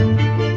Música